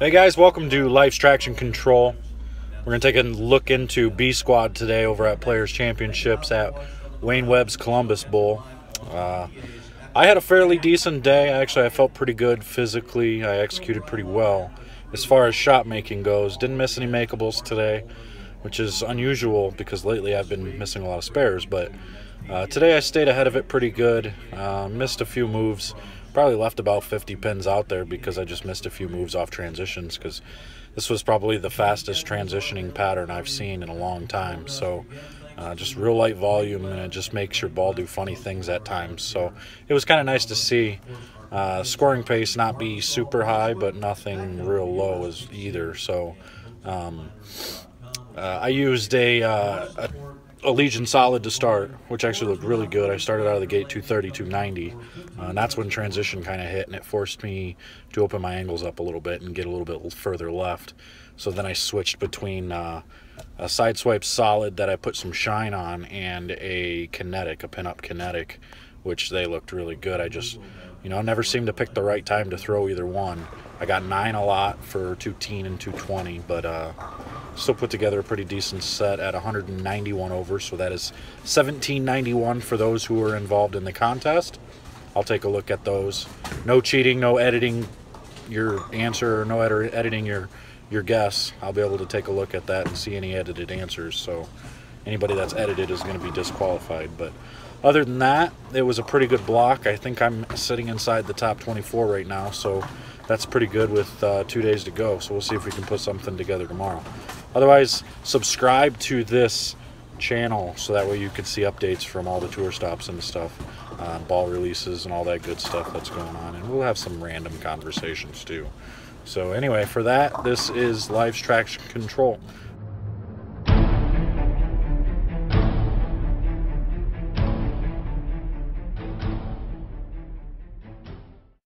Hey guys, welcome to Life's Traction Control. We're going to take a look into B Squad today over at Players Championships at Wayne Webb's Columbus Bowl. Uh, I had a fairly decent day. Actually, I felt pretty good physically. I executed pretty well. As far as shot making goes, didn't miss any makeables today, which is unusual because lately I've been missing a lot of spares. But uh, today I stayed ahead of it pretty good. Uh, missed a few moves probably left about 50 pins out there because I just missed a few moves off transitions because this was probably the fastest transitioning pattern I've seen in a long time. So uh, just real light volume and it just makes your ball do funny things at times. So it was kind of nice to see uh, scoring pace not be super high, but nothing real low as either. So um, uh, I used a, uh, a a Legion solid to start, which actually looked really good. I started out of the gate 230, 290, uh, and that's when transition kind of hit, and it forced me to open my angles up a little bit and get a little bit further left. So then I switched between uh, a side swipe solid that I put some shine on and a kinetic, a pinup kinetic, which they looked really good. I just, you know, never seemed to pick the right time to throw either one. I got nine a lot for 210 and 220, but uh, still put together a pretty decent set at 191 over. So that is 1791 for those who were involved in the contest. I'll take a look at those. No cheating, no editing your answer, or no ed editing your your guess. I'll be able to take a look at that and see any edited answers. So anybody that's edited is going to be disqualified. But other than that, it was a pretty good block. I think I'm sitting inside the top 24 right now. So that's pretty good with uh, two days to go. So we'll see if we can put something together tomorrow. Otherwise, subscribe to this channel so that way you can see updates from all the tour stops and stuff, uh, ball releases and all that good stuff that's going on. And we'll have some random conversations too. So anyway, for that, this is Life's Traction Control.